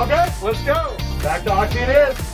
Okay, let's go. Back to Oxy it is.